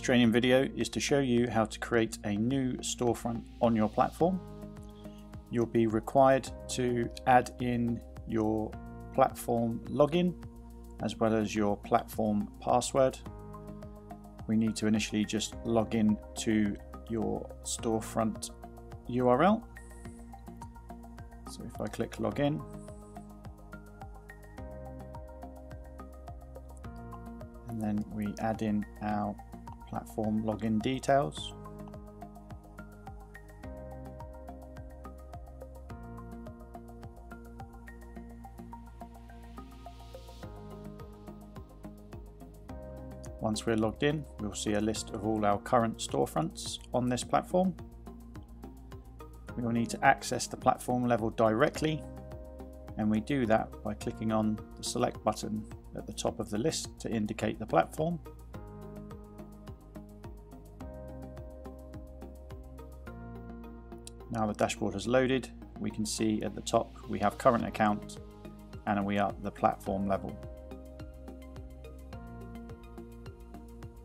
training video is to show you how to create a new storefront on your platform. You'll be required to add in your platform login as well as your platform password. We need to initially just log in to your storefront URL. So if I click login, and then we add in our platform login details. Once we're logged in, we'll see a list of all our current storefronts on this platform. We will need to access the platform level directly, and we do that by clicking on the select button at the top of the list to indicate the platform. Now the dashboard has loaded, we can see at the top we have current account and we are at the platform level.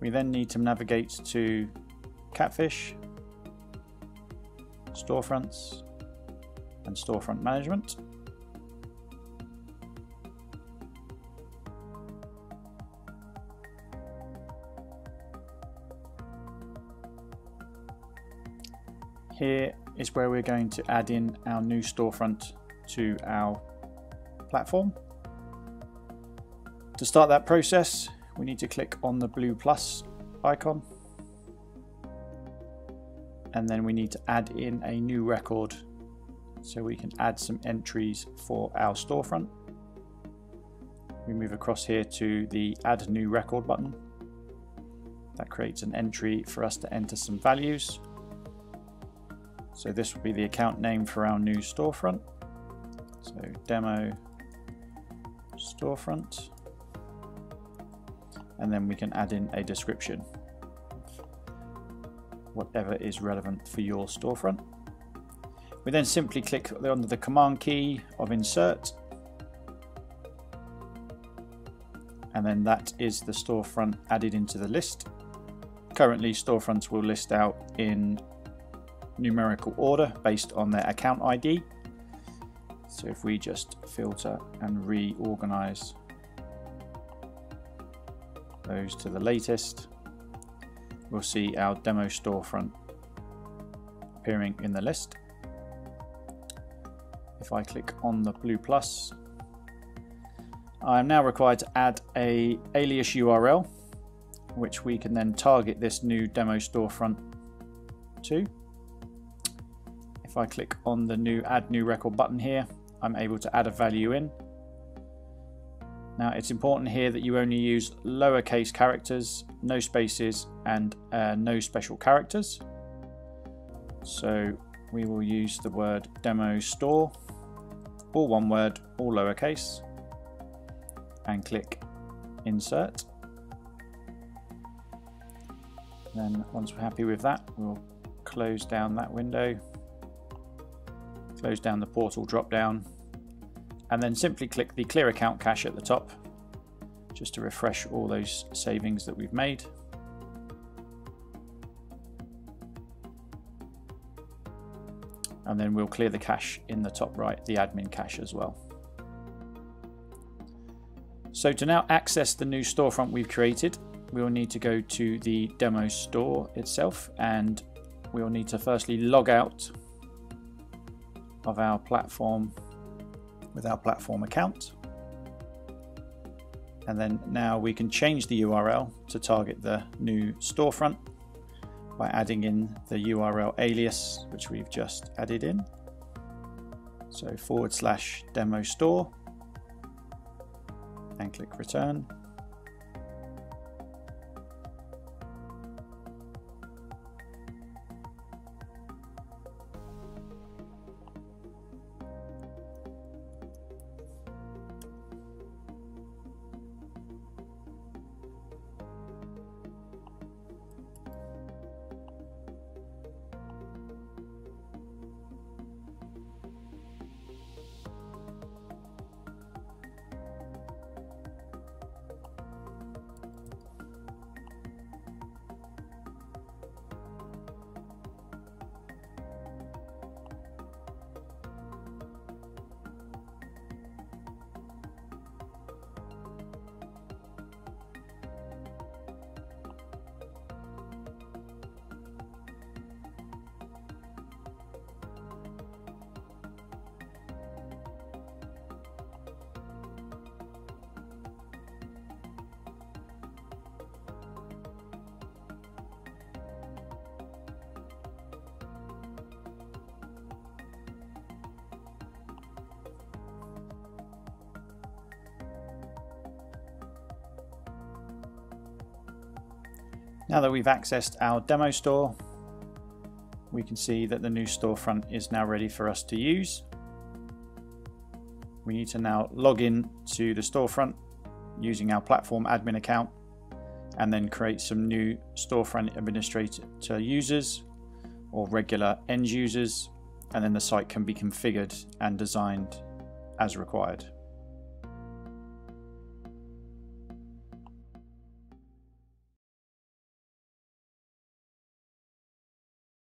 We then need to navigate to Catfish, Storefronts, and Storefront Management. Here is where we're going to add in our new storefront to our platform. To start that process, we need to click on the blue plus icon and then we need to add in a new record so we can add some entries for our storefront. We move across here to the add new record button. That creates an entry for us to enter some values. So this will be the account name for our new storefront. So demo storefront and then we can add in a description whatever is relevant for your storefront. We then simply click under the command key of insert and then that is the storefront added into the list. Currently storefronts will list out in numerical order based on their account ID. So if we just filter and reorganize those to the latest, we'll see our demo storefront appearing in the list. If I click on the blue plus, I am now required to add a alias URL, which we can then target this new demo storefront to. If I click on the new add new record button here, I'm able to add a value in now it's important here that you only use lowercase characters, no spaces and uh, no special characters. So we will use the word demo store, all one word, all lowercase and click insert. Then once we're happy with that, we'll close down that window, close down the portal drop down and then simply click the clear account cache at the top just to refresh all those savings that we've made. And then we'll clear the cache in the top right, the admin cache as well. So to now access the new storefront we've created, we'll need to go to the demo store itself and we'll need to firstly log out of our platform with our platform account. And then now we can change the URL to target the new storefront by adding in the URL alias, which we've just added in. So forward slash demo store and click return. Now that we've accessed our demo store, we can see that the new storefront is now ready for us to use. We need to now log in to the storefront using our platform admin account and then create some new storefront administrator users or regular end users and then the site can be configured and designed as required.